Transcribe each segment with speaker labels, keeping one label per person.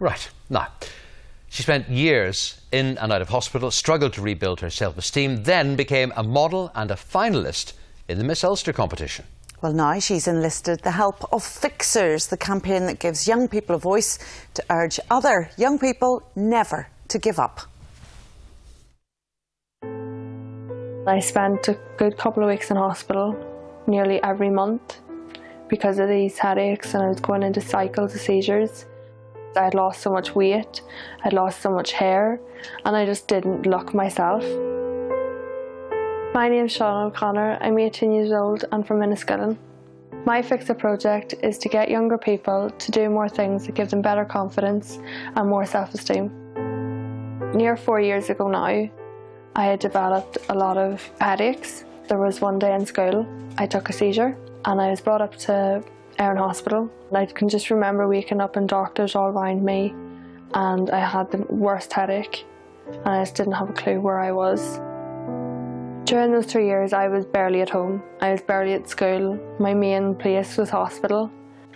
Speaker 1: Right, now, she spent years in and out of hospital, struggled to rebuild her self esteem, then became a model and a finalist in the Miss Ulster competition.
Speaker 2: Well, now she's enlisted the help of Fixers, the campaign that gives young people a voice to urge other young people never to give up.
Speaker 3: I spent a good couple of weeks in hospital nearly every month because of these headaches and I was going into cycles of seizures. I had lost so much weight, I'd lost so much hair, and I just didn't look myself. My name's Seana O'Connor, I'm 18 years old and from Enniskillen. My Fixer project is to get younger people to do more things that give them better confidence and more self-esteem. Near four years ago now, I had developed a lot of headaches. There was one day in school, I took a seizure and I was brought up to Erne Hospital. I can just remember waking up and doctors all around me and I had the worst headache and I just didn't have a clue where I was. During those three years, I was barely at home. I was barely at school. My main place was hospital.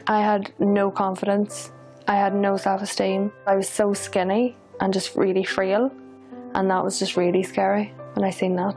Speaker 3: I had no confidence. I had no self-esteem. I was so skinny and just really frail. And that was just really scary when I seen that.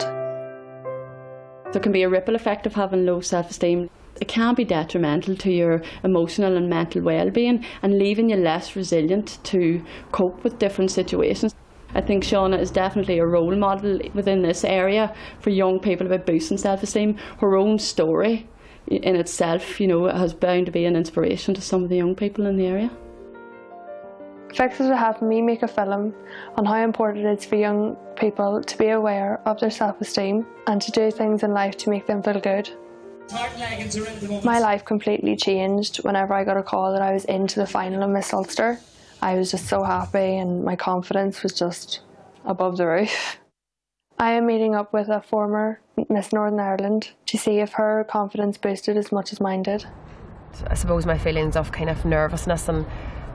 Speaker 4: There can be a ripple effect of having low self-esteem. It can be detrimental to your emotional and mental well-being and leaving you less resilient to cope with different situations. I think Seana is definitely a role model within this area for young people about boosting self-esteem. Her own story in itself, you know, has bound to be an inspiration to some of the young people in the area.
Speaker 3: Fixers will help me make a film on how important it is for young people to be aware of their self-esteem and to do things in life to make them feel good. My life completely changed whenever I got a call that I was into the final of Miss Ulster. I was just so happy and my confidence was just above the roof. I am meeting up with a former Miss Northern Ireland to see if her confidence boosted as much as mine did.
Speaker 5: I suppose my feelings of kind of nervousness and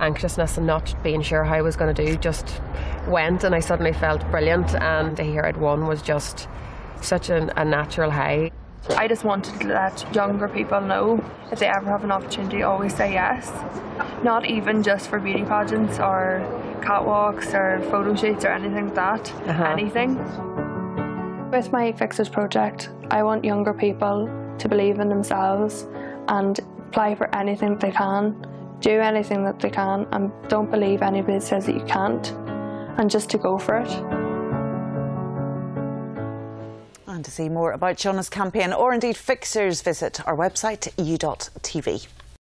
Speaker 5: anxiousness and not being sure how I was going to do just went and I suddenly felt brilliant and to hear I'd won was just such a, a natural high.
Speaker 3: I just wanted to let younger people know if they ever have an opportunity, always say yes. Not even just for beauty pageants or catwalks or photo shoots or anything like that. Uh-huh. Anything. With my Fixers project, I want younger people to believe in themselves and apply for anything they can, do anything that they can, and don't believe anybody says that you can't, and just to go for it.
Speaker 2: And to see more about Seana's campaign or indeed Fixers, visit our website, u.tv.